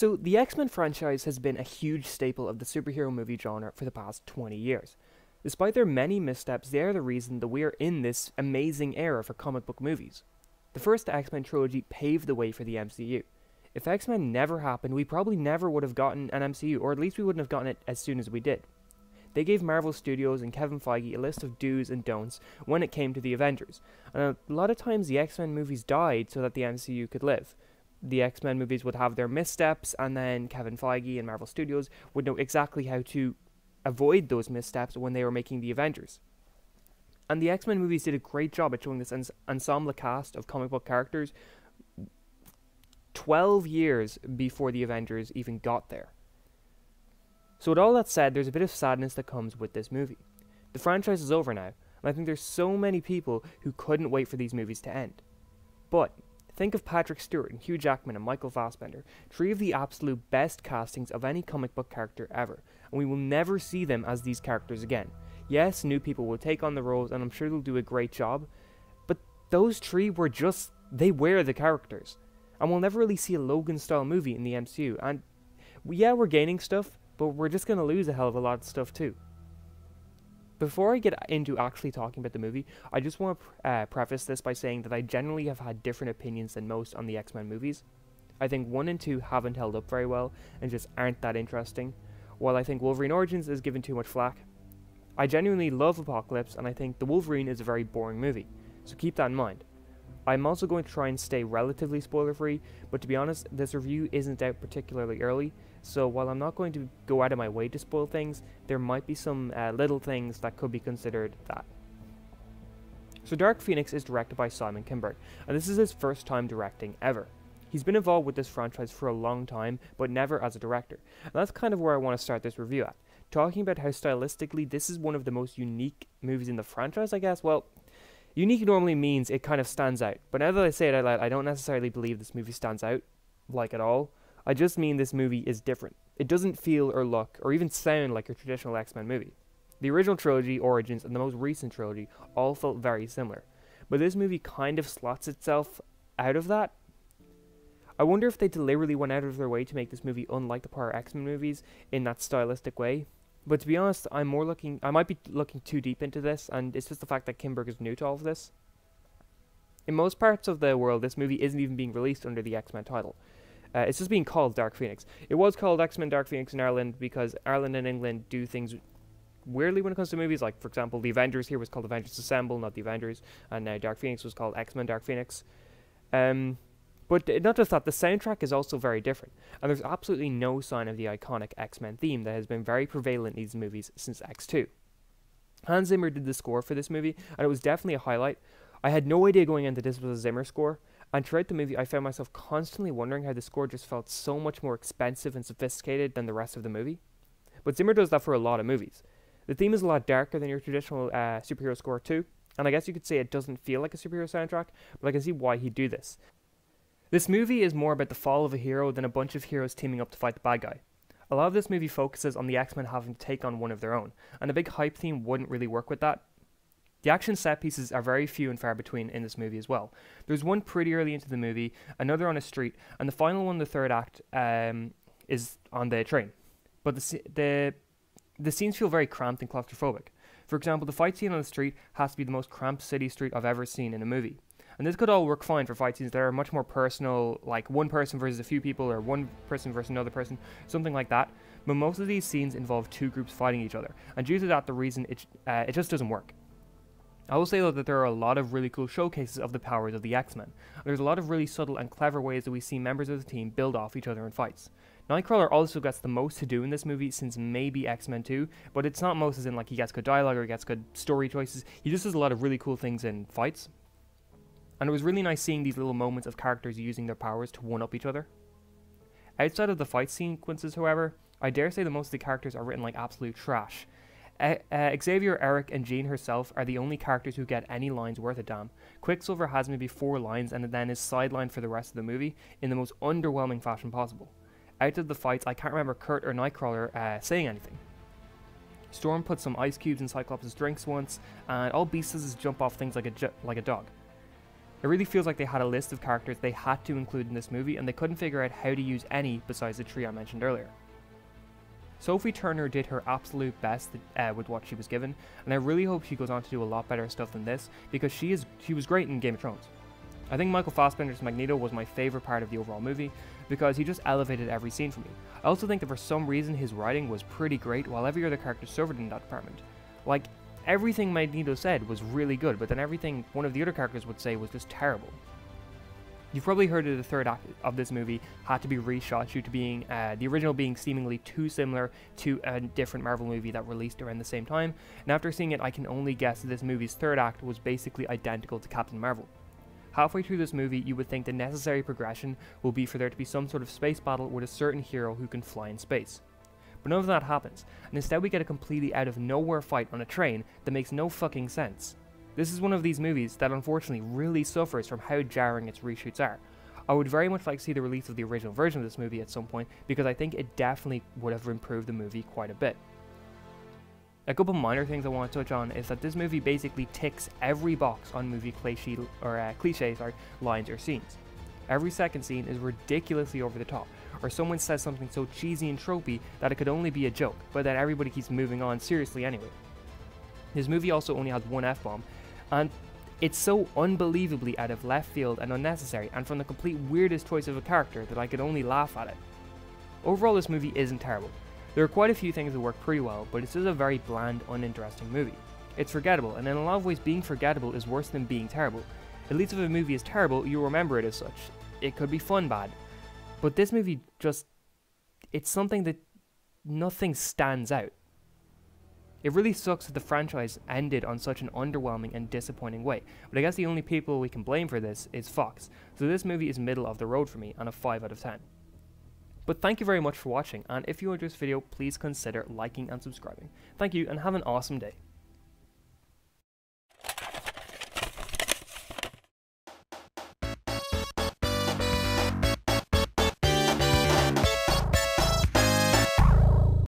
So, the X Men franchise has been a huge staple of the superhero movie genre for the past 20 years. Despite their many missteps, they are the reason that we are in this amazing era for comic book movies. The first X Men trilogy paved the way for the MCU. If X Men never happened, we probably never would have gotten an MCU, or at least we wouldn't have gotten it as soon as we did. They gave Marvel Studios and Kevin Feige a list of do's and don'ts when it came to the Avengers, and a lot of times the X Men movies died so that the MCU could live the X Men movies would have their missteps, and then Kevin Feige and Marvel Studios would know exactly how to avoid those missteps when they were making the Avengers. And the X Men movies did a great job at showing this ens- ensemble cast of comic book characters 12 years before the Avengers even got there. So, with all that said, there's a bit of sadness that comes with this movie. The franchise is over now, and I think there's so many people who couldn't wait for these movies to end. But Think of Patrick Stewart and Hugh Jackman and Michael Fassbender, three of the absolute best castings of any comic book character ever, and we will never see them as these characters again. Yes, new people will take on the roles, and I'm sure they'll do a great job, but those three were just, they were the characters. And we'll never really see a Logan style movie in the MCU, and yeah, we're gaining stuff, but we're just gonna lose a hell of a lot of stuff too. Before I get into actually talking about the movie, I just want to uh, preface this by saying that I generally have had different opinions than most on the X Men movies. I think 1 and 2 haven't held up very well and just aren't that interesting, while I think Wolverine Origins is given too much flack. I genuinely love Apocalypse and I think The Wolverine is a very boring movie, so keep that in mind. I'm also going to try and stay relatively spoiler free, but to be honest, this review isn't out particularly early, so while I'm not going to go out of my way to spoil things, there might be some uh, little things that could be considered that. So Dark Phoenix is directed by Simon Kinberg, and this is his first time directing ever. He's been involved with this franchise for a long time, but never as a director. And that's kind of where I want to start this review at. Talking about how stylistically this is one of the most unique movies in the franchise, I guess. Well, unique normally means it kind of stands out. But now that I say it out loud, I don't necessarily believe this movie stands out, like at all. I just mean this movie is different. It doesn't feel or look or even sound like a traditional X Men movie. The original trilogy, Origins, and the most recent trilogy all felt very similar, but this movie kind of slots itself out of that. I wonder if they deliberately went out of their way to make this movie unlike the prior X Men movies in that stylistic way. But to be honest, I'm more looking. I might be looking too deep into this, and it's just the fact that Kinberg is new to all of this. In most parts of the world, this movie isn't even being released under the X Men title. Uh, it's just being called Dark Phoenix. It was called X Men Dark Phoenix in Ireland because Ireland and England do things weirdly when it comes to movies. Like, for example, The Avengers here was called Avengers Assemble, not The Avengers, and now Dark Phoenix was called X Men Dark Phoenix. Um, but not just that, the soundtrack is also very different, and there's absolutely no sign of the iconic X Men theme that has been very prevalent in these movies since X2. Hans Zimmer did the score for this movie, and it was definitely a highlight. I had no idea going into this was a Zimmer score, and throughout the movie, I found myself constantly wondering how the score just felt so much more expensive and sophisticated than the rest of the movie. But Zimmer does that for a lot of movies. The theme is a lot darker than your traditional uh, superhero score too, and I guess you could say it doesn't feel like a superhero soundtrack, but I can see why he'd do this. This movie is more about the fall of a hero than a bunch of heroes teaming up to fight the bad guy. A lot of this movie focuses on the X Men having to take on one of their own, and a big hype theme wouldn't really work with that, the action set pieces are very few and far between in this movie as well. There's one pretty early into the movie, another on a street, and the final one, the third act, um, is on the train. But the the the scenes feel very cramped and claustrophobic. For example, the fight scene on the street has to be the most cramped city street I've ever seen in a movie. And this could all work fine for fight scenes that are much more personal, like one person versus a few people, or one person versus another person, something like that. But most of these scenes involve two groups fighting each other, and due to that, the reason it uh, it just doesn't work. I will say though that there are a lot of really cool showcases of the powers of the X-Men. There's a lot of really subtle and clever ways that we see members of the team build off each other in fights. Nightcrawler also gets the most to do in this movie since maybe X-Men 2, but it's not most as in like he gets good dialogue or he gets good story choices. He just does a lot of really cool things in fights. And it was really nice seeing these little moments of characters using their powers to one up each other. Outside of the fight sequences, however, I dare say that most of the characters are written like absolute trash, uh, Xavier, Erik, and Jean herself are the only characters who get any lines worth a damn. Quicksilver has maybe four lines and then is sidelined for the rest of the movie in the most underwhelming fashion possible. Out of the fights, I can't remember Kurt or Nightcrawler uh, saying anything. Storm puts some ice cubes in Cyclops' drinks once, and all Beast does is jump off things like a, like a dog. It really feels like they had a list of characters they had to include in this movie and they couldn't figure out how to use any besides the tree I mentioned earlier. Sophie Turner did her absolute best uh, with what she was given, and I really hope she goes on to do a lot better stuff than this because she is she was great in Game of Thrones. I think Michael Fassbender's Magneto was my favorite part of the overall movie because he just elevated every scene for me. I also think that for some reason his writing was pretty great while every other character suffered in that department. Like everything Magneto said was really good, but then everything one of the other characters would say was just terrible. You've probably heard that the third act of this movie had to be reshot due to being uh, the original being seemingly too similar to a different Marvel movie that released around the same time. And after seeing it, I can only guess that this movie's third act was basically identical to Captain Marvel. Halfway through this movie, you would think the necessary progression will be for there to be some sort of space battle with a certain hero who can fly in space. But none of that happens, and instead we get a completely out of nowhere fight on a train that makes no fucking sense. This is one of these movies that unfortunately really suffers from how jarring its reshoots are. I would very much like to see the release of the original version of this movie at some point because I think it definitely would have improved the movie quite a bit. A couple minor things I want to touch on is that this movie basically ticks every box on movie cliche or uh, cliche sorry, lines or scenes. Every second scene is ridiculously over the top, or someone says something so cheesy and tropey that it could only be a joke, but then everybody keeps moving on seriously anyway. This movie also only has one F bomb, and it's so unbelievably out of left field and unnecessary, and from the complete weirdest choice of a character that I could only laugh at it. Overall, this movie isn't terrible. There are quite a few things that work pretty well, but it's just a very bland, uninteresting movie. It's forgettable, and in a lot of ways, being forgettable is worse than being terrible. At least if a movie is terrible, you'll remember it as such. It could be fun bad. But this movie just. It's something that nothing stands out. It really sucks that the franchise ended on such an underwhelming and disappointing way, but I guess the only people we can blame for this is Fox, so this movie is middle of the road for me on a 5 out of 10. But thank you very much for watching, and if you enjoyed this video, please consider liking and subscribing. Thank you, and have an awesome day.